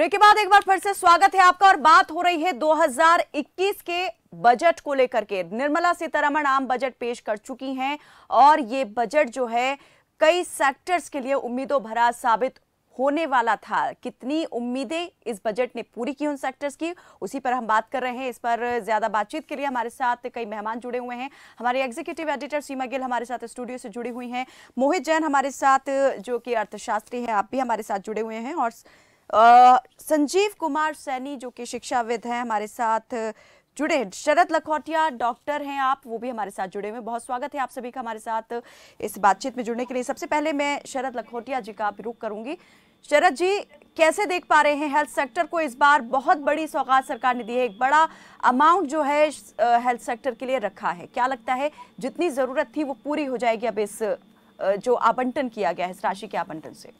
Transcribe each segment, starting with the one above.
Break के बाद एक बार फिर से स्वागत है आपका और बात हो रही है 2021 के बजट को लेकर के। निर्मला सीतारमण आम बजट पेश कर चुकी हैं और ये बजट जो है कई सेक्टर्स के लिए उम्मीदों भरा साबित होने वाला था। कितनी उम्मीदें इस बजट ने पूरी की उन सेक्टर्स की, उसी पर हम बात कर रहे हैं। इस पर ज़्यादा बातचीत के लिए हमारे साथ कई मेहमान जुड़े हुए हैं। हमारे एग्जीक्यूटिव एडिटर सीमा गिल हमारे साथ स्टूडियो से जुड़ी हुई हैं। मोहित जैन हमारे साथ, जो कि अर्थशास्त्री हैं, आप भी हमारे साथ जुड़े हुए हैं और संजीव कुमार सैनी, जो कि शिक्षाविद हैं, हमारे साथ जुड़े हैं। शरद लखौटिया डॉक्टर हैं आप, वो भी हमारे साथ जुड़े हुए बहुत स्वागत है आप सभी का हमारे साथ इस बातचीत में जुड़ने के लिए। सबसे पहले मैं शरद लखौटिया जी का रुख करूँगी। शरद जी, कैसे देख पा रहे हैं हेल्थ सेक्टर को? इस बार बहुत बड़ी सौगात सरकार ने दी है। एक बड़ा अमाउंट जो है हेल्थ सेक्टर के लिए रखा है। क्या लगता है, जितनी ज़रूरत थी वो पूरी हो जाएगी अब इस जो आवंटन किया गया है, इस राशि के आवंटन से?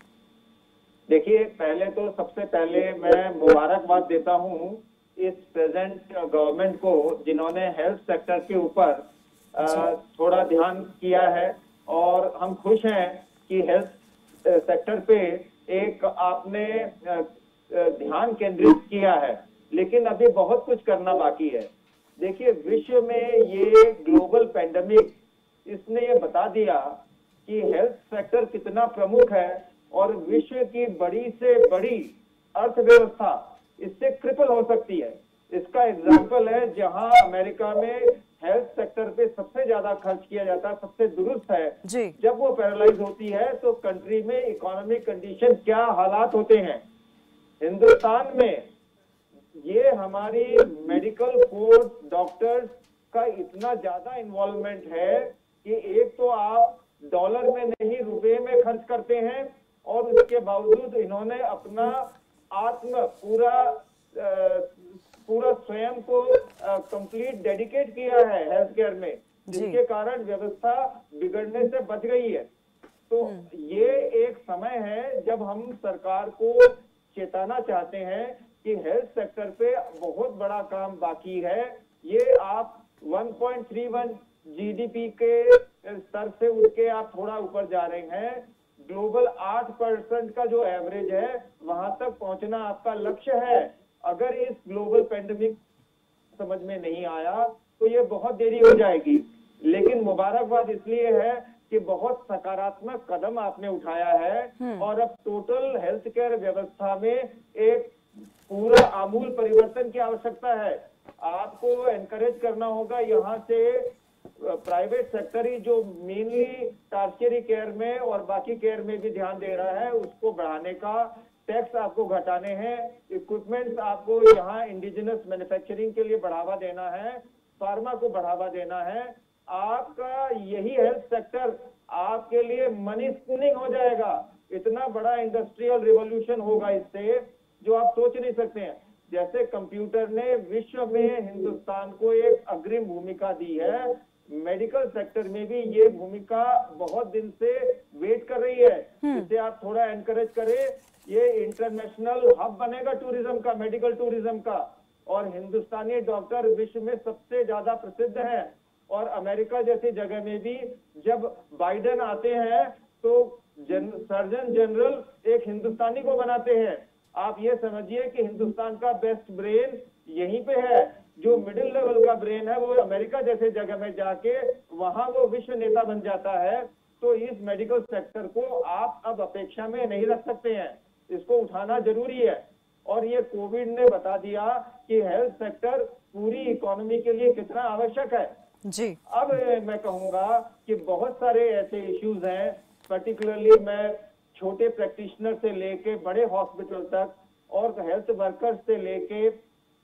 देखिए पहले तो सबसे पहले मैं मुबारकबाद देता हूँ इस प्रेजेंट गवर्नमेंट को जिन्होंने हेल्थ सेक्टर के ऊपर थोड़ा ध्यान किया है। और हम खुश हैं कि हेल्थ सेक्टर पे एक आपने ध्यान केंद्रित किया है। लेकिन अभी बहुत कुछ करना बाकी है। देखिए विश्व में ये ग्लोबल पेंडेमिक इसने ये बता दिया कि हेल्थ सेक्टर कितना प्रमुख है। और विश्व की बड़ी से बड़ी अर्थव्यवस्था इससे क्रिपल हो सकती है। इसका एग्ज़ाम्पल है जहाँ अमेरिका में हेल्थ सेक्टर पे सबसे ज़्यादा खर्च किया जाता है सबसे दुरुस्त है। जी। जब वो पैरालाइज होती है तो कंट्री में इकोनॉमिक कंडीशन क्या हालात होते हैं? हिंदुस्तान में ये हमारी मेडिकल फोर्स डॉक्टर्स का इतना ज़्यादा इन्वॉल्वमेंट है कि एक तो आप डॉलर में नहीं रुपए में खर्च करते हैं और उसके बावजूद इन्होंने अपना आत्म पूरा पूरा स्वयं को कंप्लीट डेडिकेट किया है हेल्थ केयर में जिसके कारण व्यवस्था बिगड़ने से बच गई है। तो ये एक समय है जब हम सरकार को चेताना चाहते हैं कि हेल्थ सेक्टर पे बहुत बड़ा काम बाकी है। ये आप 1.31 जीडीपी के स्तर से उठ के आप थोड़ा ऊपर जा रहे हैं। ग्लोबल 8 परसेंट का जो एवरेज है वहाँ तक पहुँचना आपका लक्ष्य है। अगर इस ग्लोबल पेंडेमिक समझ में नहीं आया तो ये बहुत देरी हो जाएगी। लेकिन मुबारकबाद इसलिए है कि बहुत सकारात्मक कदम आपने उठाया है। और अब टोटल हेल्थ केयर व्यवस्था में एक पूरा आमूल परिवर्तन की आवश्यकता है। आपको एनकरेज करना होगा यहाँ से प्राइवेट सेक्टर ही जो मेनली टर्शियरी केयर में और बाकी केयर में भी ध्यान दे रहा है, उसको बढ़ाने का टैक्स आपको घटाने हैं। इक्विपमेंट्स आपको यहाँ इंडिजिनस मैन्युफैक्चरिंग के लिए बढ़ावा देना है फार्मा को बढ़ावा देना है। आपका यही हेल्थ सेक्टर आपके लिए मनी स्पूनिंग हो जाएगा। इतना बड़ा इंडस्ट्रियल रिवोल्यूशन होगा इससे जो आप सोच नहीं सकते हैं। जैसे कंप्यूटर ने विश्व में हिंदुस्तान को एक अग्रिम भूमिका दी है मेडिकल सेक्टर में भी ये भूमिका बहुत दिन से वेट कर रही है। इसे आप थोड़ा एनकरेज करें ये इंटरनेशनल हब बनेगा टूरिज़्म का मेडिकल टूरिज़्म का। और हिंदुस्तानी डॉक्टर विश्व में सबसे ज़्यादा प्रसिद्ध है। और अमेरिका जैसी जगह में भी जब बाइडन आते हैं तो जन, सर्जन जनरल एक हिंदुस्तानी को बनाते हैं। आप ये समझिए कि हिंदुस्तान का बेस्ट ब्रेन यहीं पे है। जो मिडिल लेवल का ब्रेन है वो अमेरिका जैसे जगह में जाके वहाँ वो विश्व नेता बन जाता है तो इस मेडिकल सेक्टर को आप अब अपेक्षा में नहीं रख सकते हैं। इसको उठाना ज़रूरी है। और ये कोविड ने बता दिया कि हेल्थ सेक्टर पूरी इकोनॉमी के लिए कितना आवश्यक है। जी। अब मैं कहूँगा कि बहुत सारे ऐसे इश्यूज़ हैं पर्टिकुलरली मैं छोटे प्रैक्टिशनर से लेके बड़े हॉस्पिटल तक और हेल्थ वर्कर्स से लेके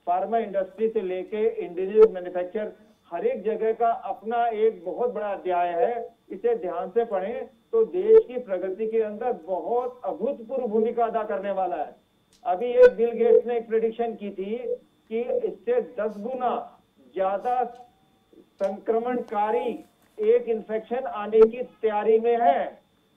फार्मा इंडस्ट्री से लेके इंडिविजुअल मैन्युफैक्चर, हर एक जगह का अपना एक बहुत बड़ा अध्याय है। इसे ध्यान से पढ़ें तो देश की प्रगति के अंदर बहुत अभूतपूर्व भूमिका अदा करने वाला है। अभी एक बिल गेट्स ने एक प्रिडिक्शन की थी कि इससे दस गुना ज़्यादा संक्रमणकारी एक इन्फेक्शन आने की तैयारी में है।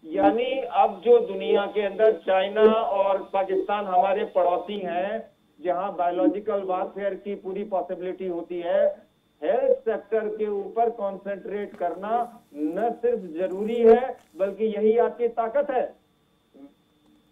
यानी अब जो दुनिया के अंदर चाइना और पाकिस्तान हमारे पड़ोसी हैं जहाँ बायोलॉजिकल वारफेयर की पूरी पॉसिबिलिटी होती है हेल्थ सेक्टर के ऊपर कंसंट्रेट करना न सिर्फ़ ज़रूरी है, बल्कि यही आपकी ताकत है।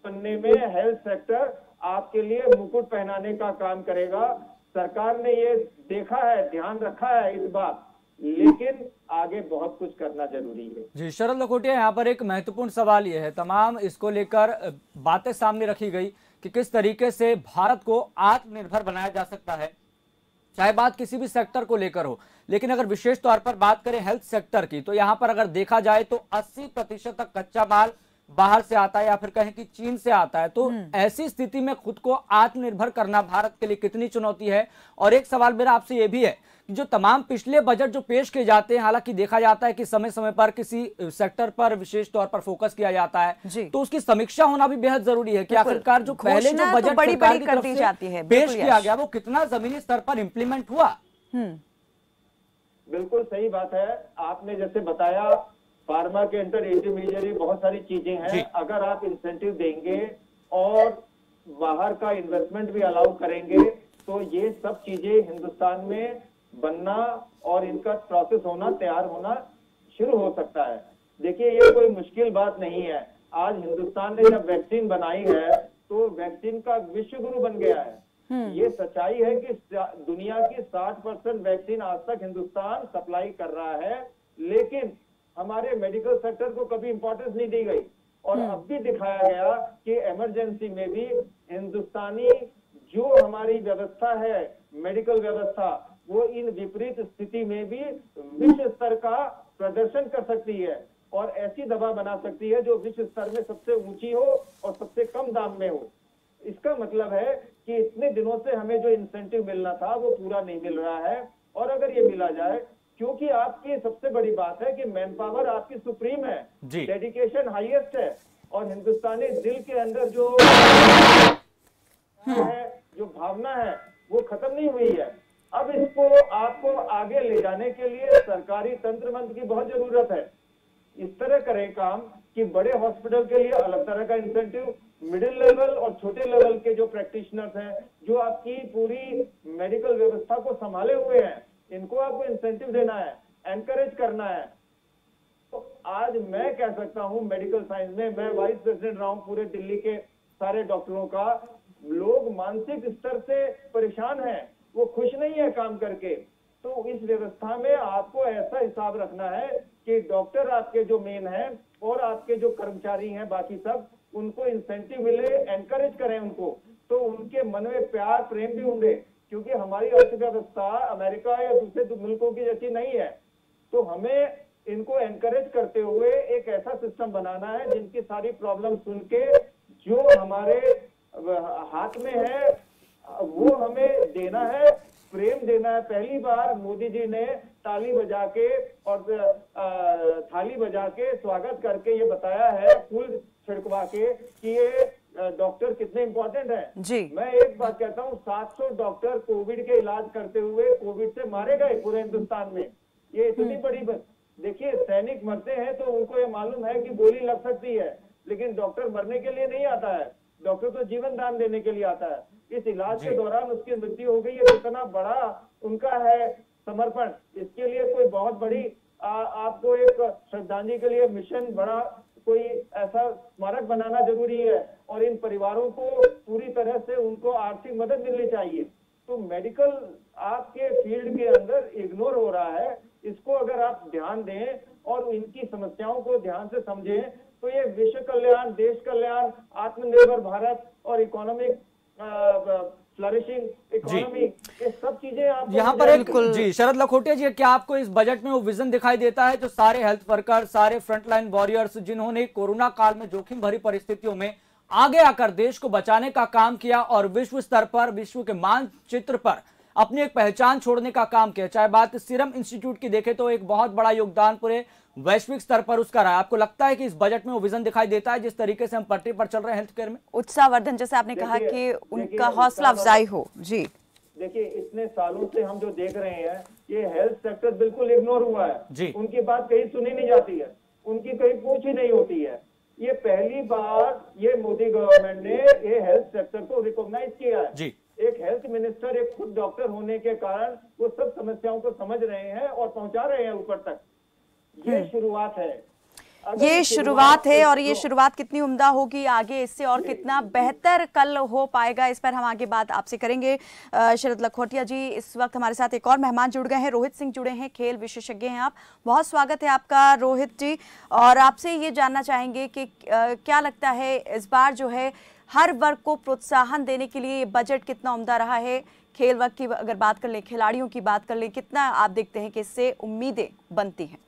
बनने में हेल्थ सेक्टर आपके लिए मुकुट पहनाने का काम करेगा। सरकार ने ये देखा है, ध्यान रखा है इस बात, लेकिन आगे बहुत कुछ करना ज़रूरी है। जी, शरद लखोटिया, यहाँ पर एक महत्वपूर्ण सवाल ये है। तमाम इसको लेकर बातें सामने रखी गई। कि किस तरीके से भारत को आत्मनिर्भर बनाया जा सकता है, चाहे बात किसी भी सेक्टर को लेकर हो। लेकिन अगर विशेष तौर पर बात करें हेल्थ सेक्टर की तो यहाँ पर अगर देखा जाए तो 80 प्रतिशत तक कच्चा माल बाहर से आता है या फिर कहें कि चीन से आता है तो हम्म। ऐसी स्थिति में खुद को आत्मनिर्भर करना भारत के लिए कितनी चुनौती है? और एक सवाल मेरा आपसे यह भी है कि जो तमाम पिछले बजट जो पेश किए जाते हैं हालाँकि देखा जाता है कि समय समय पर किसी सेक्टर पर विशेष तौर पर फोकस किया जाता है तो उसकी समीक्षा होना भी बेहद ज़रूरी है कि आखिरकार जो पहले जो बजट तो बड़ी बड़ी कर दी जाती है। पेश किया गया वो कितना जमीनी स्तर पर इम्प्लीमेंट हुआ? हम्म। बिल्कुल सही बात है। आपने जैसे बताया फार्मा के अंदर इंटरमीडियरी बहुत सारी चीज़ें हैं। अगर आप इंसेंटिव देंगे और बाहर का इन्वेस्टमेंट भी अलाउ करेंगे तो ये सब चीज़ें हिंदुस्तान में बनना और इनका प्रोसेस होना तैयार होना शुरू हो सकता है। देखिए ये कोई मुश्किल बात नहीं है। आज हिंदुस्तान ने जब वैक्सीन बनाई है तो वैक्सीन का विश्व गुरु बन गया है। हम्म। ये सच्चाई है कि दुनिया की 60 परसेंट वैक्सीन आज तक हिंदुस्तान सप्लाई कर रहा है। हमारे मेडिकल सेक्टर को कभी इंपॉर्टेंस नहीं दी गई। और हम्म। अब भी दिखाया गया कि इमरजेंसी में भी हिंदुस्तानी जो हमारी व्यवस्था है मेडिकल व्यवस्था वो इन विपरीत स्थिति में भी विश्व स्तर का प्रदर्शन कर सकती है और ऐसी दवा बना सकती है जो विश्व स्तर में सबसे ऊँची हो और सबसे कम दाम में हो। इसका मतलब है कि इतने दिनों से हमें जो इंसेंटिव मिलना था वो पूरा नहीं मिल रहा है। और अगर ये मिला जाए क्योंकि आपकी सबसे बड़ी बात है कि मैन पावर आपकी सुप्रीम है डेडिकेशन हाईएस्ट है और हिंदुस्तानी दिल के अंदर जो है। जो भावना है वो खत्म नहीं हुई है। अब इसको आपको आगे ले जाने के लिए सरकारी तंत्र मंत्र की बहुत ज़रूरत है। इस तरह करें काम कि बड़े हॉस्पिटल के लिए अलग तरह का इंसेंटिव मिडिल लेवल और छोटे लेवल के जो प्रैक्टिशनर्स हैं जो आपकी पूरी मेडिकल व्यवस्था को संभाले हुए हैं इनको आपको इंसेंटिव देना है एनकरेज करना है। तो आज मैं कह सकता हूँ मेडिकल साइंस में मैं वाइस प्रेसिडेंट रहा हूँ पूरे दिल्ली के सारे डॉक्टरों का। लोग मानसिक स्तर से परेशान हैं, वो खुश नहीं है काम करके। तो इस व्यवस्था में आपको ऐसा हिसाब रखना है कि डॉक्टर आपके जो मेन है और आपके जो कर्मचारी हैं, बाकी सब, उनको इंसेंटिव मिले एनकरेज करें उनको। तो उनके मन में प्यार, प्रेम भी होंगे। क्योंकि हमारी अर्थव्यवस्था अमेरिका या दूसरे मुल्कों की जैसी नहीं है। तो हमें इनको एनकरेज करते हुए एक ऐसा सिस्टम बनाना है जिनकी सारी प्रॉब्लम सुन के जो हमारे हाथ में है, वो हमें देना है, प्रेम देना है। पहली बार मोदी जी ने ताली बजा के और थाली बजा के स्वागत करके ये बताया है, फूल छिड़कवा के कि ये डॉक्टर कितने इंपॉर्टेंट है? जी। मैं एक बात कहता हूँ 700 डॉक्टर कोविड के इलाज करते हुए कोविड से मारे गए पूरे हिंदुस्तान में। ये इतनी हम्म। बड़ी देखिए सैनिक मरते हैं तो उनको ये मालूम है कि गोली लग सकती है लेकिन डॉक्टर मरने के लिए नहीं आता है। डॉक्टर तो जीवन दान देने के लिए आता है। इस इलाज के दौरान उसकी मृत्यु हो गई है कितना बड़ा उनका है समर्पण। इसके लिए कोई बहुत बड़ी आ, आपको एक श्रद्धांजलि के लिए मिशन बड़ा कोई ऐसा स्मारक बनाना ज़रूरी है और इन परिवारों को पूरी तरह से उनको आर्थिक मदद मिलनी चाहिए। तो मेडिकल आपके फ़ील्ड के अंदर इग्नोर हो रहा है। इसको अगर आप ध्यान दें और इनकी समस्याओं को ध्यान से समझें तो ये विश्व कल्याण, देश कल्याण, आत्मनिर्भर भारत और इकोनॉमिक फ्लरिशिंग इकोनॉमी ये सब चीज़ें आप यहाँ पर एक जी शरद लखोटिया जी क्या आपको इस बजट में वो विजन दिखाई देता है? जो सारे हेल्थ वर्कर सारे फ्रंटलाइन वॉरियर्स जिन्होंने कोरोना काल में जोखिम भरी परिस्थितियों में आगे आकर देश को बचाने का काम किया और विश्व स्तर पर विश्व के मानचित्र पर अपनी एक पहचान छोड़ने का काम किया। चाहे बात सीरम इंस्टीट्यूट की देखें तो एक बहुत बड़ा योगदान पूरे वैश्विक स्तर पर उसका रहा आपको लगता है कि इस बजट में वो विजन दिखाई देता है जिस तरीके से हम पटरी पर चल रहे हैं हेल्थ केयर में? उत्साहवर्धन जैसे आपने कहा कि उनका हौसला अफजाई हो। जी। देखिए इतने सालों से हम जो देख रहे हैं ये हेल्थ सेक्टर बिल्कुल इग्नोर हुआ है। जी। उनकी बात कहीं सुनी नहीं जाती है। उनकी कहीं पूछ ही नहीं होती है। ये पहली बार ये मोदी गवर्नमेंट ने ये हेल्थ सेक्टर को रिकॉग्नाइज किया है। जी। एक हेल्थ मिनिस्टर एक खुद डॉक्टर होने के कारण वो सब समस्याओं को समझ रहे हैं और पहुँचा रहे हैं ऊपर तक। ये हम्म। शुरुआत है। ये शुरुआत है और ये शुरुआत कितनी उम्दा होगी आगे इससे और कितना बेहतर कल हो पाएगा इस पर हम आगे बात आपसे करेंगे। शरद लखोटिया जी इस वक्त हमारे साथ एक और मेहमान जुड़ गए हैं रोहित सिंह जुड़े हैं खेल विशेषज्ञ हैं आप। बहुत स्वागत है आपका रोहित जी। और आपसे ये जानना चाहेंगे कि क्या लगता है इस बार जो है हर वर्ग को प्रोत्साहन देने के लिए बजट कितना उम्दा रहा है? खेल वर्ग की अगर बात कर लें खिलाड़ियों की बात कर लें कितना आप देखते हैं कि इससे उम्मीदें बनती हैं?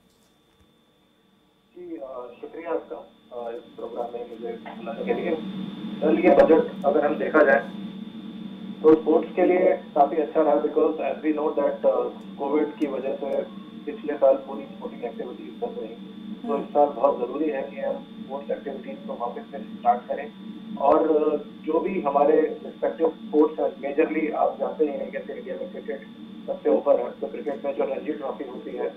शुक्रिया आपका इस प्रोग्राम में मुझे बुलाने के लिए। कल ये बजट अगर हम देखा जाए तो स्पोर्ट्स के लिए काफ़ी अच्छा रहा because as we know that COVID की वजह से पिछले साल पूरी स्पोर्टिंग एक्टिविटीज़ बंद रही। तो इस साल बहुत ज़रूरी है कि हम स्पोर्ट्स एक्टिविटीज़ को वापस से स्टार्ट करें। और जो भी हमारे रिस्पेक्टिव स्पोर्ट्स हैं मेजरली आप जानते हैं जैसे इंडिया में क्रिकेट सबसे ऊपर है तो क्रिकेट में जो रणजी ट्रॉफी होती है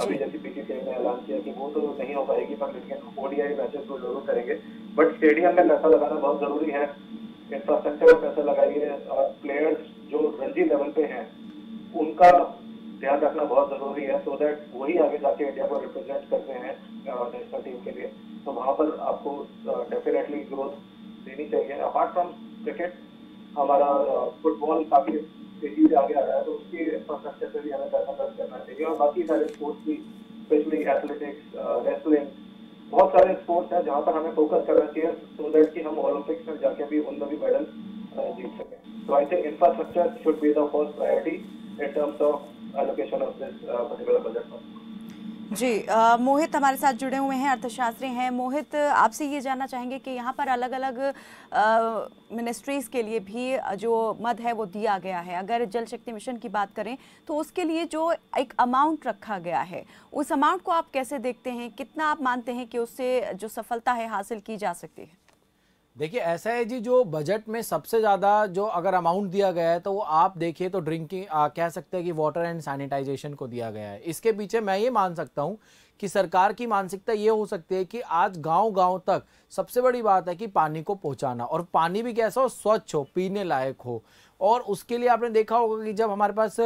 अभी जैसे बीसीसीआई ने ऐलान किया कि वो तो नहीं हो पाएगी पर लेकिन ओडीआई मैचेस वो ज़रूर करेंगे। बट स्टेडियम में पैसा लगाना बहुत ज़रूरी है इंफ्रास्ट्रक्चर में पैसा लगाइए और प्लेयर्स जो रणजी लेवल पे हैं उनका ध्यान रखना बहुत ज़रूरी है सो दैट वही आगे जाके इंडिया को रिप्रेजेंट करते हैं नेशनल टीम के लिए। तो वहाँ पर आपको डेफिनेटली ग्रोथ देनी चाहिए। अपार्ट फ्रॉम क्रिकेट हमारा फुटबॉल काफ़ी से आगे आ रहा है तो उसकी इंफ्रास्ट्रक्चर पर भी हमें पैसा खर्च करना चाहिए और बाकी सारे स्पोर्ट्स भी स्पेशली एथलेटिक्स रेसलिंग बहुत सारे स्पोर्ट्स हैं जहाँ पर हमें फोकस करना चाहिए सो दैट कि हम ओलंपिक्स में जाके भी उनमें भी मेडल जीत सकें। तो I think infrastructure should be the first priority in terms of allocation of this particular budget fund जी आ, मोहित हमारे साथ जुड़े हुए हैं अर्थशास्त्री हैं। मोहित आपसे ये जानना चाहेंगे कि यहाँ पर अलग अलग मिनिस्ट्रीज के लिए भी जो मद है वो दिया गया है। अगर जल शक्ति मिशन की बात करें तो उसके लिए जो एक अमाउंट रखा गया है उस अमाउंट को आप कैसे देखते हैं? कितना आप मानते हैं कि उससे जो सफलता है हासिल की जा सकती है? देखिए, ऐसा है जी, जो बजट में सबसे ज़्यादा जो अगर अमाउंट दिया गया है तो वो आप देखिए तो ड्रिंकिंग कह सकते हैं कि वाटर एंड सैनिटाइजेशन को दिया गया है। इसके पीछे मैं ये मान सकता हूँ कि सरकार की मानसिकता ये हो सकती है कि आज गाँव गाँव तक सबसे बड़ी बात है कि पानी को पहुंचाना और पानी भी कैसा हो, स्वच्छ हो, पीने लायक हो। और उसके लिए आपने देखा होगा कि जब हमारे पास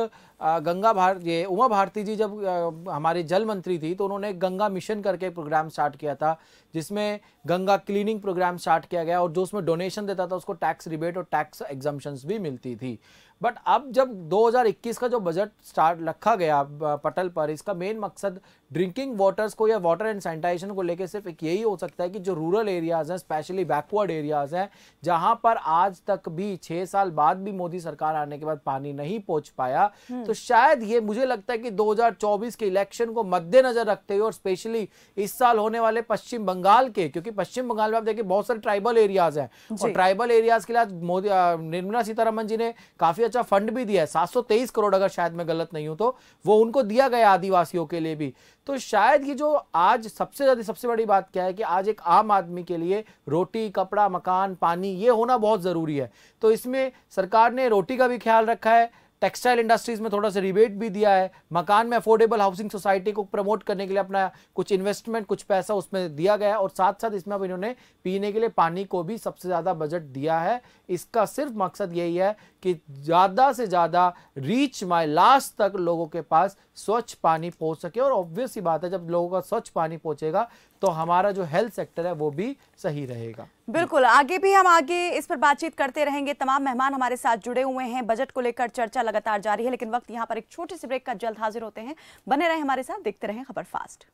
गंगा भार ये उमा भारती जी जब हमारे जल मंत्री थी तो उन्होंने गंगा मिशन करके प्रोग्राम स्टार्ट किया था, जिसमें गंगा क्लीनिंग प्रोग्राम स्टार्ट किया गया और जो उसमें डोनेशन देता था, उसको टैक्स रिबेट और टैक्स एग्जाम्पशंस भी मिलती थी। बट अब जब 2021 का जो बजट स्टार्ट रखा गया पटल पर, इसका मेन मकसद ड्रिंकिंग वाटर्स को या वाटर एंड सैनिटाइजेशन को लेकर सिर्फ़ एक यही हो सकता है कि जो रूरल एरियाज़ हैं स्पेशली बैकवर्ड एरियाज़ हैं जहाँ पर आज तक भी छह साल बाद भी मोदी सरकार आने के बाद पानी नहीं पहुँच पाया तो शायद ये मुझे लगता है कि 2024 के इलेक्शन को मद्देनजर रखते हुए और स्पेशली इस साल होने वाले पश्चिम बंगाल के क्योंकि पश्चिम बंगाल में आप देखिए बहुत सारे ट्राइबल एरियाज़ हैं। और ट्राइबल एरियाज़ के लिए मोदी निर्मला सीतारमन जी ने काफ़ी अच्छा फंड भी दिया है 723 करोड़ अगर शायद मैं गलत नहीं हूँ तो वो उनको दिया गया आदिवासियों के लिए भी। तो शायद ये जो आज सबसे ज़्यादा, सबसे बड़ी बात क्या है कि आज एक आम आदमी के लिए रोटी, कपड़ा, मकान, पानी, ये होना बहुत ज़रूरी है। तो इसमें सरकार ने रोटी का भी ख्याल रखा है, टेक्सटाइल इंडस्ट्रीज़ में थोड़ा सा रिबेट भी दिया है, मकान में अफोर्डेबल हाउसिंग सोसाइटी को प्रमोट करने के लिए अपना कुछ इन्वेस्टमेंट कुछ पैसा उसमें दिया गया है, और साथ साथ इसमें अब इन्होंने पीने के लिए पानी को भी सबसे ज़्यादा बजट दिया है। इसका सिर्फ़ मकसद यही है कि ज़्यादा से ज़्यादा रीच माई लास्ट तक लोगों के पास स्वच्छ पानी पहुँच सके। और ऑब्वियस सी बात है, जब लोगों का स्वच्छ पानी पहुंचेगा तो हमारा जो हेल्थ सेक्टर है, वो भी सही रहेगा। बिल्कुल, आगे भी हम आगे इस पर बातचीत करते रहेंगे। तमाम मेहमान हमारे साथ जुड़े हुए हैं। बजट को लेकर चर्चा लगातार जारी है, लेकिन वक्त यहाँ पर एक छोटे से ब्रेक का जल्द हाजिर होते हैं। बने रहे हमारे साथ, देखते रहें खबर फास्ट।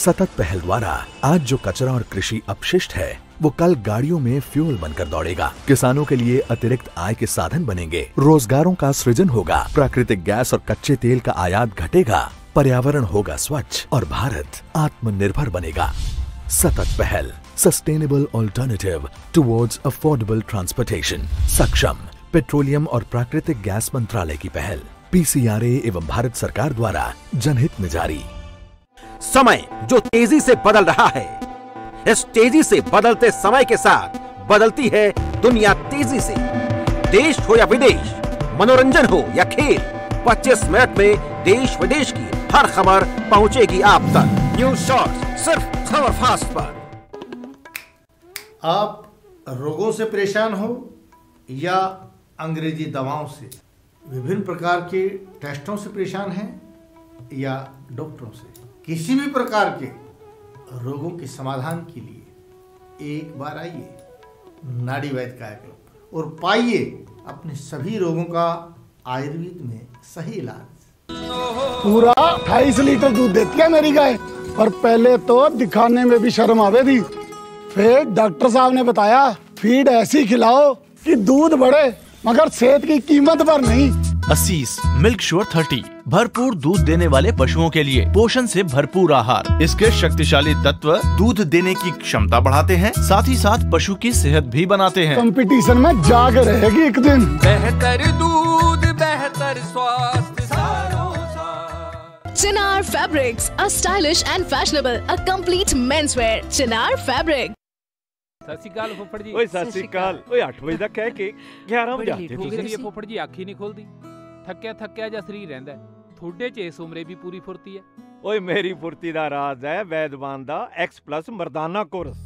सतत पहल द्वारा आज जो कचरा और कृषि अपशिष्ट है, वो कल गाड़ियों में फ्यूल बनकर दौड़ेगा। किसानों के लिए अतिरिक्त आय के साधन बनेंगे। रोजगारों का सृजन होगा। प्राकृतिक गैस और कच्चे तेल का आयात घटेगा। पर्यावरण होगा स्वच्छ और भारत आत्मनिर्भर बनेगा। सतत पहल sustainable alternative towards affordable transportation Saksham, petroleum और प्राकृतिक गैस मंत्रालय की पहल। पीसीआरए एवं भारत सरकार द्वारा जनहित में जारी। समय जो तेज़ी से बदल रहा है। इस तेज़ी से बदलते समय के साथ बदलती है दुनिया तेज़ी से। देश हो या विदेश, मनोरंजन हो या खेल 25 मिनट में देश विदेश की हर खबर पहुंचेगी आप तक। न्यूज़ शॉर्ट सिर्फ़ खबर फास्ट पर। आप रोगों से परेशान हो या अंग्रेज़ी दवाओं से? विभिन्न प्रकार के टेस्टों से परेशान हैं या डॉक्टरों से? किसी भी प्रकार के रोगों के समाधान के लिए एक बार आइए, नाड़ी वैद्य कायाकल्प और पाइए अपने सभी रोगों का आयुर्वेद में सही इलाज। पूरा अट्ठाईस लीटर दूध देती है मेरी गाय और पहले तो दिखाने में भी शर्म आवे थी फिर डॉक्टर साहब ने बताया, फ़ीड ऐसी खिलाओ कि दूध बढ़े, मगर सेहत की कीमत पर नहीं। असीस मिल्क श्योर थर्टी भरपूर दूध देने वाले पशुओं के लिए पोषण से भरपूर आहार। इसके शक्तिशाली तत्व दूध देने की क्षमता बढ़ाते हैं साथ ही साथ पशु की सेहत भी बनाते हैं। कंपटीशन में जाग रहेगी एक दिन। बेहतर दूध बेहतर स्वास्थ्य सारों Chinar Fabrics, a stylish and fashionable, a complete menswear. Chinar Fabric. ਸਤਿ ਸ਼੍ਰੀ ਅਕਾਲ ਫੁੱਫੜ ਜੀ। ਓਏ ਸਤਿ ਸ਼੍ਰੀ ਅਕਾਲ। ਓਏ 8 ਵਜੇ ਦਾ ਕਹਿ ਕੇ 11 ਵਜੇ ਆਤੇ ਤੁਸੀਂ। ਇਹ ਫੁੱਫੜ ਜੀ ਅੱਖ ਹੀ ਨਹੀਂ ਖੋਲਦੀ। ਥੱਕਿਆ ਥੱਕਿਆ ਜਿਹਾ ਸਰੀਰ ਰਹਿੰਦਾ ਥੋੜੇ ਚ ਇਸ ਉਮਰੇ ਵੀ ਪੂਰੀ ਫੁਰਤੀ ਹੈ। ਓਏ ਮੇਰੀ ਫੁਰਤੀ ਦਾ ਰਾਜ਼ ਹੈ ਵੈਦਵਾਨ ਦਾ X+ ਮਰਦਾਨਾ ਕੋਰਸ।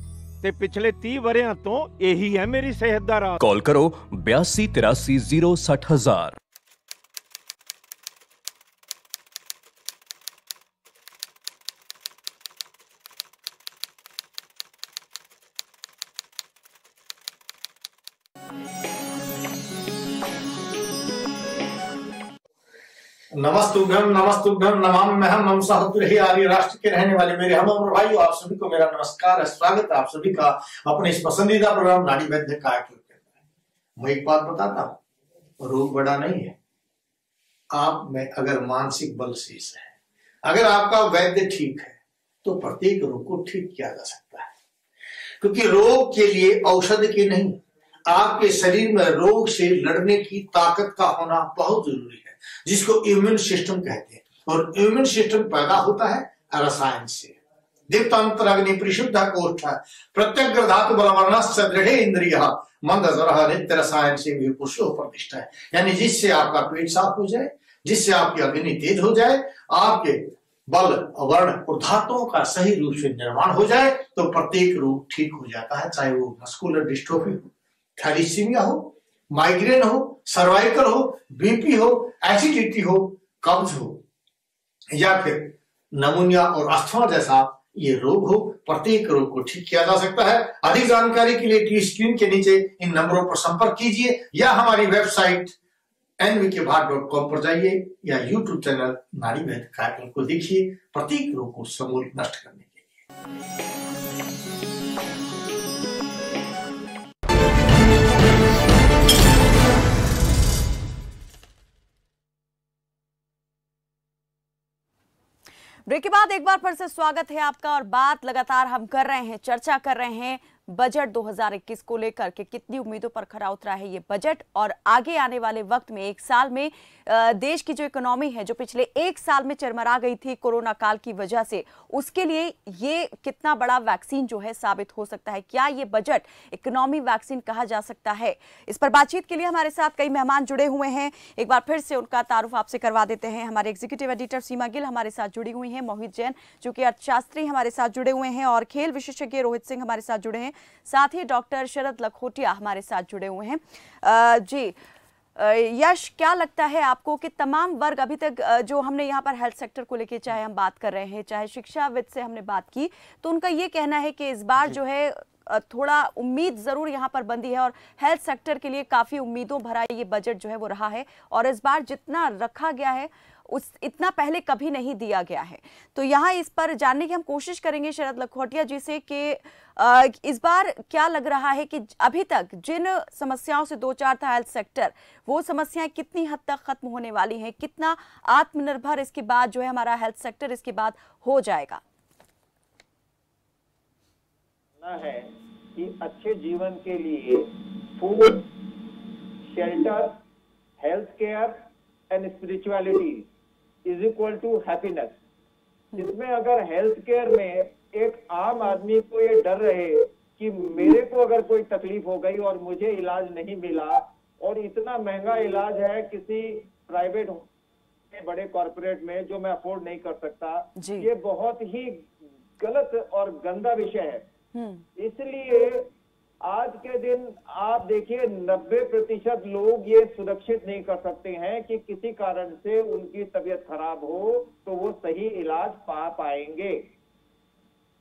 ਤੇ ਪਿਛਲੇ 30 ਵਰਿਆਂ ਤੋਂ ਇਹੀ ਹੈ ਮੇਰੀ ਸਿਹਤ ਦਾ ਰਾਜ਼। ਕਾਲ ਕਰੋ 8283060000 नमस्तुभ्यम नमस्तुभ्यम नमाम महम मम सहद्रही आर्य राष्ट्र के रहने वाले मेरे हम उम्र भाइयों, आप सभी को मेरा नमस्कार है स्वागत है आप सभी का अपने इस पसंदीदा प्रोग्राम नाड़ी वैद्य का मैं एक बात बताता हूँ, रोग बड़ा नहीं है। आप में अगर मानसिक बल शेष है, अगर आपका वैद्य ठीक है तो प्रत्येक रोग को ठीक किया जा सकता है। क्योंकि रोग के लिए औषध की नहीं, आपके शरीर में रोग से लड़ने की ताकत का होना बहुत ज़रूरी है। जिसको इम्यून सिस्टम कहते हैं। और इम्यून सिस्टम पैदा होता है रसायन से। दीप्तांतर अग्नि परिशुद्ध कोष्ठ। प्रत्यग्र धातु इंद्रिय। मंद नित्य रसायन से भी पुरुषो प्रतिष्ठा है। यानी जिससे आपका पेट साफ़ हो जाए, जिससे आपकी अग्नि तेज हो जाए, आपके बल, वर्ण और धातुओं का सही रूप से निर्माण हो जाए तो प्रत्येक रोग ठीक हो जाता है, चाहे वो मस्कुलर डिस्ट्रोफी हो थैलीसीमिया हो माइग्रेन हो सर्वाइकल हो बीपी हो एसिडिटी हो कब्ज हो, या फिर नमूनिया और अस्थमा जैसा ये रोग हो, प्रत्येक रोग को ठीक किया जा सकता है। अधिक जानकारी के लिए टी स्क्रीन के नीचे इन नंबरों पर संपर्क कीजिए या हमारी वेबसाइट एनवी के भाट डॉट कॉम पर जाइए या यूट्यूब चैनल नारी वैद्य कार्यक्रम को देखिए, प्रत्येक रोग को समूल नष्ट करने के लिए। ब्रेक के बाद एक बार फिर से स्वागत है आपका और बात लगातार हम कर रहे हैं, चर्चा कर रहे हैं। बजट 2021 को लेकर के कितनी उम्मीदों पर खरा उतरा है ये बजट? और आगे आने वाले वक्त में एक साल में देश की जो इकोनॉमी है, जो पिछले एक साल में चरमरा गई थी कोरोना काल की वजह से, उसके लिए ये कितना बड़ा वैक्सीन जो है साबित हो सकता है? क्या ये बजट इकोनॉमी वैक्सीन कहा जा सकता है? इस पर बातचीत के लिए हमारे साथ कई मेहमान जुड़े हुए हैं। एक बार फिर से उनका तारुफ आपसे करवा देते हैं। हमारे एग्जीक्यूटिव एडिटर सीमा गिल हमारे साथ जुड़ी हुई हैं। मोहित जैन, जो कि अर्थशास्त्री हमारे साथ जुड़े हुए हैं। और खेल विशेषज्ञ रोहित सिंह हमारे साथ जुड़े हैं। साथ ही डॉक्टर शरद लखोटिया हमारे साथ जुड़े हुए हैं। जी यश क्या लगता है आपको कि तमाम वर्ग अभी तक जो हमने यहाँ पर हेल्थ सेक्टर को लेके चाहे हम बात कर रहे हैं चाहे शिक्षाविद से हमने बात की तो उनका ये कहना है कि इस बार जो। है थोड़ा उम्मीद ज़रूर यहाँ पर बंदी है और हेल्थ सेक्टर के लिए काफ़ी उम्मीदों भरा ये बजट जो है वो रहा है और इस बार जितना रखा गया है उस इतना पहले कभी नहीं दिया गया है। तो यहाँ इस पर जानने की हम कोशिश करेंगे शरद लखोटिया जी से कि इस बार क्या लग रहा है कि अभी तक जिन समस्याओं से दो चार था हेल्थ सेक्टर वो समस्याएँ कितनी हद तक खत्म होने वाली हैं? कितना आत्मनिर्भर इसके बाद जो है हमारा हेल्थ सेक्टर इसके बाद हो जाएगा? है कि अच्छे जीवन के लिए food shelter health care and spirituality is equal to happiness इसमें अगर हेल्थ केयर में एक आम आदमी को ये डर रहे कि मेरे को अगर कोई तकलीफ़ हो गई और मुझे इलाज नहीं मिला और इतना महँगा इलाज है किसी प्राइवेट बड़े कॉरपोरेट में जो मैं अफोर्ड नहीं कर सकता ये बहुत ही गलत और गंदा विषय है। इसलिए आज के दिन आप देखिए 90 प्रतिशत लोग ये सुरक्षित नहीं कर सकते हैं कि किसी कारण से उनकी तबीयत खराब हो तो वो सही इलाज पा पाएँगे।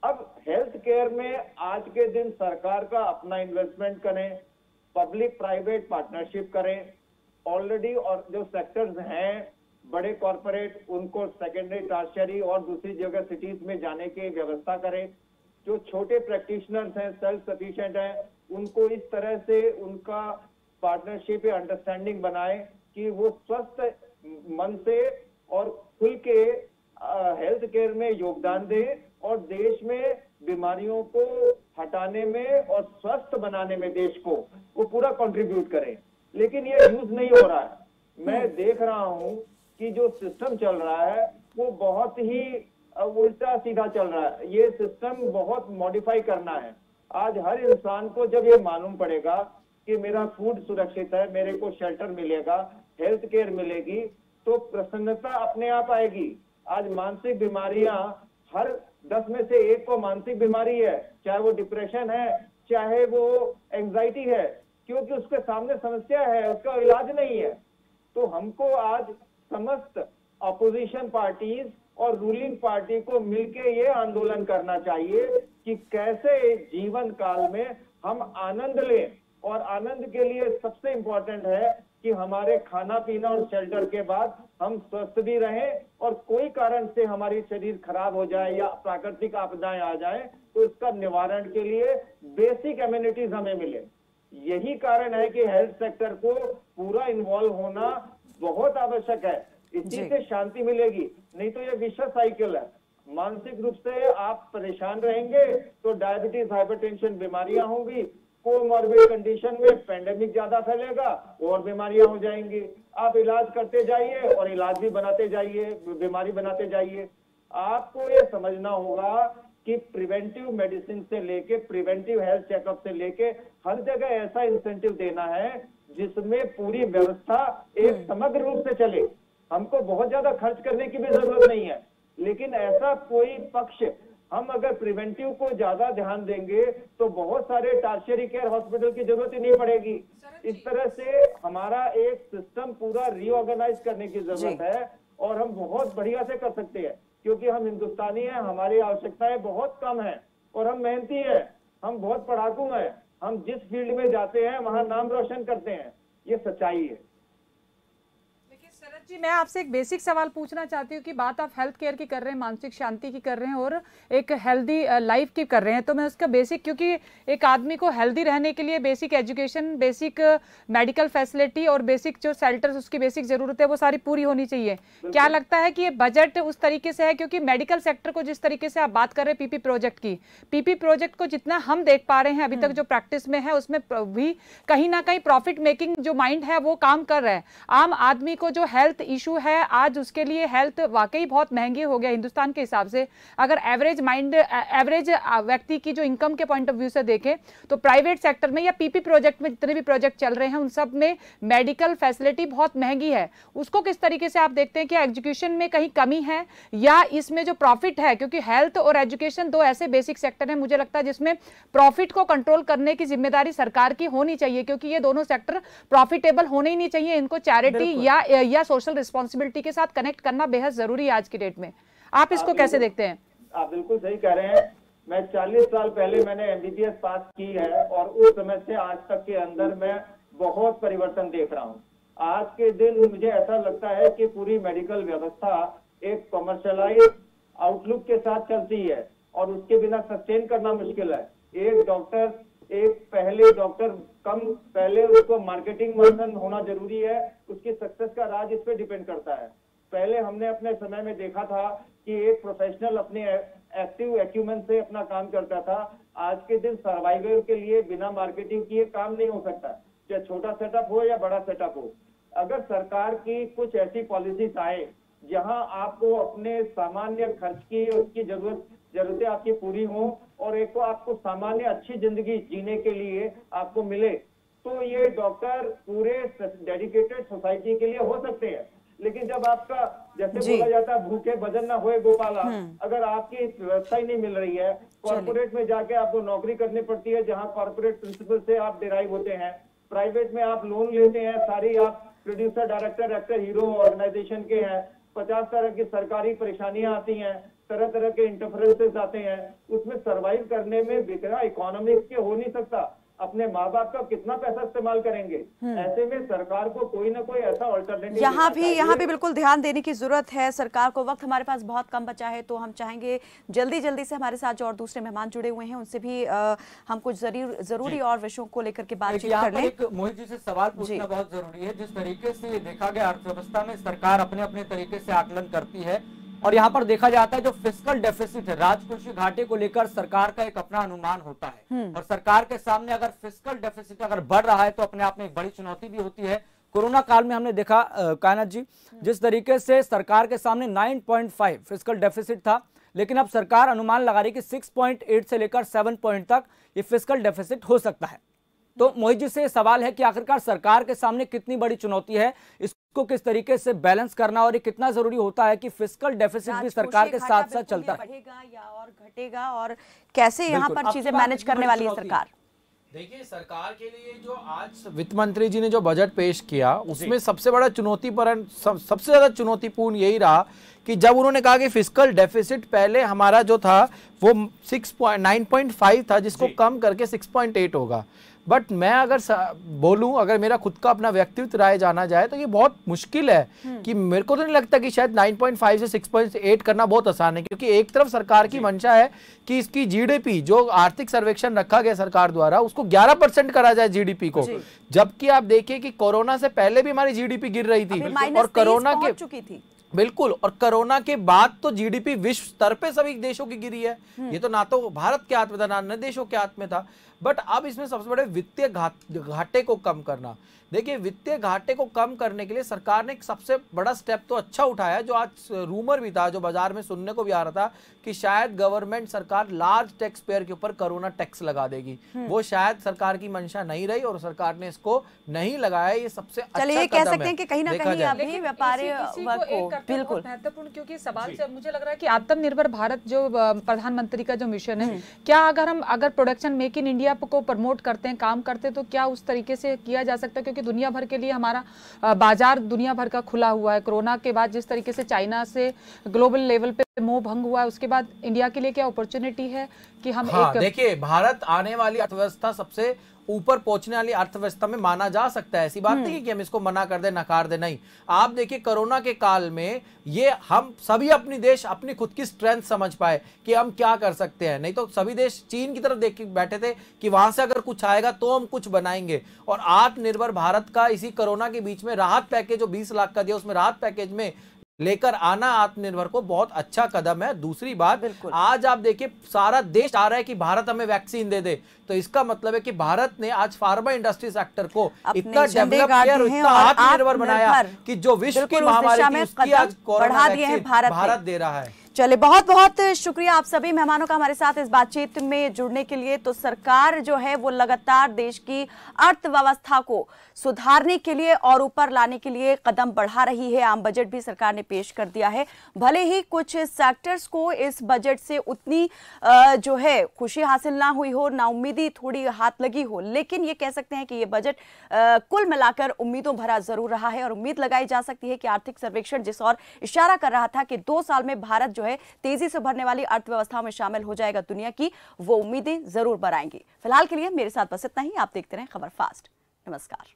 अब हेल्थ केयर में आज के दिन सरकार का अपना इन्वेस्टमेंट करें पब्लिक प्राइवेट पार्टनरशिप करें। ऑलरेडी और जो सेक्टर्स हैं, बड़े कॉरपोरेट उनको सेकेंडरी टर्शियरी और दूसरी जगह सिटीज़ में जाने की व्यवस्था करें। जो छोटे प्रैक्टिशनर्स हैं सेल्फ सफिशिएंट हैं उनको इस तरह से उनका पार्टनरशिप या अंडरस्टैंडिंग बनाए कि वो स्वस्थ मन से और खुल के हेल्थ केयर में योगदान दें और देश में बीमारियों को हटाने में और स्वस्थ बनाने में देश को वो पूरा कंट्रीब्यूट करें। लेकिन ये यूज़ नहीं हो रहा है। मैं देख रहा हूँ कि जो सिस्टम चल रहा है वो बहुत ही उल्टा सीधा चल रहा है। ये सिस्टम बहुत मॉडिफाई करना है। आज हर इंसान को जब ये मालूम पड़ेगा कि मेरा फ़ूड सुरक्षित है, मेरे को शेल्टर मिलेगा हेल्थ केयर मिलेगी तो प्रसन्नता अपने आप आएगी। आज मानसिक बीमारियाँ, हर दस में से एक को मानसिक बीमारी है, चाहे वो डिप्रेशन है, चाहे वो एंजाइटी है, क्योंकि उसके सामने समस्या है, उसका इलाज नहीं है। तो हमको आज समस्त अपोजिशन पार्टीज़ और रूलिंग पार्टी को मिलके ये आंदोलन करना चाहिए कि कैसे जीवन काल में हम आनंद लें। और आनंद के लिए सबसे इंपॉर्टेंट है कि हमारे खाना पीना और शेल्टर के बाद हम स्वस्थ भी रहें और कोई कारण से हमारी शरीर खराब हो जाए या प्राकृतिक आपदाएँ आ जाए तो इसका निवारण के लिए बेसिक एम्यूनिटीज हमें मिले। यही कारण है कि हेल्थ सेक्टर को पूरा इन्वॉल्व होना बहुत आवश्यक है। इसी से शांति मिलेगी। नहीं तो ये विश्व साइकिल है। मानसिक रूप से आप परेशान रहेंगे तो डायबिटीज़ हाइपरटेंशन बीमारियाँ होंगी। कोमॉर्बिड कंडीशन में पेंडेमिक ज़्यादा फैलेगा और बीमारियाँ हो जाएँगी। आप इलाज करते जाइए और इलाज भी बनाते जाइए बीमारी बनाते जाइए। आपको ये समझना होगा कि प्रिवेंटिव मेडिसिन से लेके प्रिवेंटिव हेल्थ चेकअप से लेके हर जगह ऐसा इंसेंटिव देना है जिसमें पूरी व्यवस्था एक समग्र रूप से चले। हमको बहुत ज़्यादा खर्च करने की भी ज़रूरत नहीं है। लेकिन ऐसा कोई पक्ष हम अगर प्रिवेंटिव को ज़्यादा ध्यान देंगे तो बहुत सारे टर्शियरी केयर हॉस्पिटल की ज़रूरत ही नहीं पड़ेगी। इस तरह से हमारा एक सिस्टम पूरा रीऑर्गेनाइज करने की ज़रूरत है और हम बहुत बढ़िया से कर सकते हैं क्योंकि हम हिंदुस्तानी हैं हमारी आवश्यकताएँ बहुत कम है और हम मेहनती हैं हम बहुत पढ़ाकू हैं हम जिस फ़ील्ड में जाते हैं वहाँ नाम रोशन करते हैं। ये सच्चाई है। जी मैं आपसे एक बेसिक सवाल पूछना चाहती हूँ कि बात आप हेल्थ केयर की कर रहे हैं मानसिक शांति की कर रहे हैं और एक हेल्दी लाइफ की कर रहे हैं। तो मैं उसका बेसिक क्योंकि एक आदमी को हेल्दी रहने के लिए basic education basic medical facility और बेसिक जो शेल्टर्स उसकी बेसिक ज़रूरत है वो सारी पूरी होनी चाहिए। क्या लगता है कि ये बजट उस तरीके से है? क्योंकि मेडिकल सेक्टर को जिस तरीके से आप बात कर रहे हैं पीपी प्रोजेक्ट की पीपी प्रोजेक्ट को जितना हम देख पा रहे हैं अभी तक जो प्रैक्टिस में है उसमें भी कहीं ना कहीं प्रॉफिट मेकिंग जो माइंड है वो काम कर रहा है। आम आदमी को जो हेल्थ इशू है आज उसके लिए हेल्थ वाकई बहुत महँगी हो गया हिंदुस्तान के हिसाब से। अगर एवरेज माइंड एवरेज व्यक्ति की जो इनकम के पॉइंट ऑफ़ व्यू से देखें तो प्राइवेट सेक्टर में या पीपी प्रोजेक्ट में जितने भी प्रोजेक्ट चल रहे हैं उन सब में मेडिकल फैसिलिटी बहुत महँगी है। उसको किस तरीके से आप देखते हैं कि एजुकेशन में कहीं कमी है या इसमें जो प्रॉफिट है क्योंकि हेल्थ और एजुकेशन दो ऐसे बेसिक सेक्टर हैं मुझे लगता है जिसमें प्रॉफिट को कंट्रोल करने की ज़िम्मेदारी सरकार की होनी चाहिए क्योंकि ये दोनों सेक्टर प्रॉफिटेबल होने ही नहीं चाहिए इनको चैरिटी या या सोशल रिस्पॉन्सिबिलिटी के साथ कनेक्ट करना बेहद ज़रूरी है आज की डेट में। आप इसको आप कैसे देखते हैं? आप बिल्कुल सही कह रहे हैं। मैं 40 साल पहले मैंने एमबीबीएस पास की है और उस समय से आज तक के अंदर मैं बहुत परिवर्तन देख रहा हूँ। आज के दिन मुझे ऐसा लगता है कि पूरी मेडिकल व्यवस्था एक कमर्शियलाइज आउटलुक के साथ चलती है और उसके बिना सस्टेन करना मुश्किल है। एक डॉक्टर एक पहले डॉक्टर कम पहले उसको मार्केटिंग पर्सन होना ज़रूरी है, उसकी सक्सेस का राज इस पे डिपेंड करता है। पहले हमने अपने समय में देखा था कि एक प्रोफेशनल अपने एक्टिव एक्यूमेंट से अपना काम करता था। आज के दिन सर्वाइवल के लिए बिना मार्केटिंग किए काम नहीं हो सकता, चाहे छोटा सेटअप हो या बड़ा सेटअप हो। अगर सरकार की कुछ ऐसी पॉलिसीज़ आए, जहाँ आपको अपने सामान्य खर्च की, उसकी ज़रूरत, जरूरतें आपकी पूरी हो और एक तो आपको सामान्य अच्छी ज़िंदगी जीने के लिए आपको मिले तो ये डॉक्टर पूरे डेडिकेटेड सोसाइटी के लिए हो सकते हैं। लेकिन जब आपका जैसे बोला जाता है भूखे भजन ना होए गोपाला हम्म। अगर आपकी व्यवस्था ही नहीं मिल रही है कॉर्पोरेट में जाके आपको नौकरी करनी पड़ती है जहाँ कॉर्पोरेट प्रिंसिपल से आप डिराइव होते हैं प्राइवेट में आप लोन लेते हैं सारी आप producer director actor hero organisation के हैं पचास तरह की सरकारी परेशानियाँ आती हैं तरह तरह के इंटरफरेंसेस आते हैं उसमें सरवाइव करने में बिना इकोनॉमिक्स के हो नहीं सकता। अपने माँ बाप का कितना पैसा इस्तेमाल करेंगे? ऐसे में सरकार को कोई ना कोई ऐसा ऑल्टरनेटिव यहाँ भी यहाँ भी बिल्कुल ध्यान देने की ज़रूरत है। सरकार को वक्त हमारे पास बहुत कम बचा है तो हम चाहेंगे जल्दी जल्दी से हमारे साथ जो और दूसरे मेहमान जुड़े हुए हैं उनसे भी अ, हम कुछ ज़रूर ज़रूरी और विषयों को लेकर के बातचीत कर लें। मोहित जी से सवाल पूछना बहुत ज़रूरी है। जिस तरीके से देखा गया अर्थव्यवस्था में सरकार अपने अपने तरीके से आकलन करती है और यहाँ पर देखा जाता है जो फ़िज़िकल डेफिसिट है राजकोषीय घाटे को लेकर सरकार का एक अपना अनुमान होता है। हम्म। और सरकार के सामने अगर फ़िज़िकल डेफिसिट अगर बढ़ रहा है तो अपने आप में एक बड़ी चुनौती भी होती है। कोरोना काल में हमने देखा कायनाथ जी जिस तरीके से सरकार के सामने 9.5 फ़िज़िकल डेफिसिट था लेकिन अब सरकार अनुमान लगा रही कि 6.8 से लेकर 7 पॉइंट तक ये फ़िज़िकल डेफिसिट हो सकता है। तो मोहित जी से सवाल है कि आखिरकार सरकार के सामने कितनी बड़ी चुनौती है? इसको किस तरीके से बैलेंस करना और ये कितना ज़रूरी होता है कि फ़िज़िकल डेफिसिट भी सरकार के साथ साथ चलता है। बढ़ेगा या और घटेगा? और कैसे यहाँ पर चीज़ें मैनेज करने वाली है सरकार? देखिए सरकार के लिए जो आज वित्त मंत्री जी ने जो बजट पेश किया उसमें सबसे बड़ा चुनौतीपूर्ण सब, सबसे ज़्यादा चुनौतीपूर्ण यही रहा कि जब उन्होंने कहा कि फ़िज़िकल डेफिसिट पहले हमारा जो था वो six point nine point five था जिसको कम करके सिक्स पॉइंट एट होगा। बट मैं अगर बोलूँ अगर मेरा खुद का अपना व्यक्तित्व राय जाना जाए तो ये बहुत मुश्किल है कि मेरे को तो नहीं लगता कि शायद 9.5 से 6.8 करना बहुत आसान है क्योंकि एक तरफ़ सरकार की मंशा है कि इसकी जीडीपी जो आर्थिक सर्वेक्षण रखा गया सरकार द्वारा उसको 11 परसेंट करा जाए जीडीपी को। जबकि आप देखिए कि कोरोना से पहले भी हमारी जीडीपी गिर रही थी और कोरोना के चुकी थी। बिल्कुल और कोरोना के बाद तो जीडीपी विश्व स्तर पे सभी देशों की गिरी है। ये तो ना तो भारत के हाथ में था ना अन्य देशों के हाथ में था। बट अब इसमें सबसे बड़े वित्तीय घाट घाटे को कम करना। देखिए वित्तीय घाटे को कम करने के लिए सरकार ने एक सबसे बड़ा स्टेप तो अच्छा उठाया जो आज रूमर भी था जो बाज़ार में सुनने को भी आ रहा था कि शायद गवर्नमेंट सरकार लार्ज टैक्स पेयर के ऊपर कोरोना टैक्स लगा देगी। हम्म। वो शायद सरकार की मंशा नहीं रही और सरकार ने इसको नहीं लगाया। ये सबसे चलिए अच्छा ये कह कदम सकते हैं कि कहीं ना कहीं अभी व्यापारी बिल्कुल। महत्वपूर्ण क्योंकि सवाल से मुझे लग रहा है कि आत्मनिर्भर भारत जो प्रधानमंत्री का जो मिशन है क्या अगर हम अगर प्रोडक्शन मेक इन इंडिया को प्रमोट करते हैं काम करते हैं तो क्या उस तरीके से किया जा सकता है? क्योंकि दुनिया भर के लिए हमारा बाज़ार दुनिया भर का खुला हुआ है। कोरोना के बाद जिस तरीके से चाइना से ग्लोबल लेवल पे मोह भंग हुआ है उसके बाद इंडिया के लिए क्या अपॉर्चुनिटी है कि हम हाँ एक देखिए भारत आने वाली अर्थव्यवस्था सबसे ऊपर पहुँचने वाली अर्थव्यवस्था में माना जा सकता है। ऐसी बात नहीं है कि हम इसको मना कर दे, नकार दे, नहीं। आप देखिए, कोरोना के काल में ये हम सभी अपनी देश, अपनी खुद की स्ट्रेंथ समझ पाए कि हम क्या कर सकते हैं। नहीं तो सभी देश चीन की तरफ़ देख बैठे थे कि वहाँ से अगर कुछ आएगा तो हम कुछ बनाएँगे। और आत्मनिर्भर भारत का इसी कोरोना के बीच में राहत पैकेज जो बीस लाख का दिया, उसमें राहत पैकेज में लेकर आना आत्मनिर्भर को बहुत अच्छा कदम है दूसरी बात आज आप देखिए सारा देश आ रहा है कि भारत हमें वैक्सीन दे दे तो इसका मतलब है कि भारत ने आज फार्मा इंडस्ट्री सेक्टर को इतना डेवलप किया और इतना आत्मनिर्भर बनाया। कि जो विश्व की महामारी थी में उसकी आज कोरोना। भारत दे रहा है चलिए बहुत बहुत शुक्रिया आप सभी मेहमानों का हमारे साथ इस बातचीत में जुड़ने के लिए। तो सरकार जो है, वो लगातार देश की अर्थव्यवस्था को सुधारने के लिए और ऊपर लाने के लिए कदम बढ़ा रही है। आम बजट भी सरकार ने पेश कर दिया है। भले ही कुछ सेक्टर्स को इस बजट से उतनी जो है, खुशी हासिल ना हुई हो ना उम्मीदी थोड़ी हाथ लगी हो, लेकिन ये कह सकते हैं कि ये बजट कुल मिलाकर उम्मीदों भरा ज़रूर रहा है और उम्मीद लगाई जा सकती है कि आर्थिक सर्वेक्षण जिस और इशारा कर रहा था कि दो साल में भारत जो है, तेज़ी से भरने वाली अर्थव्यवस्थाओं में शामिल हो जाएगा दुनिया की, वो उम्मीदें ज़रूर बढ़ाएँगी। फ़िलहाल के लिए मेरे साथ बस इतना ही। आप देखते रहे खबर फास्ट। नमस्कार।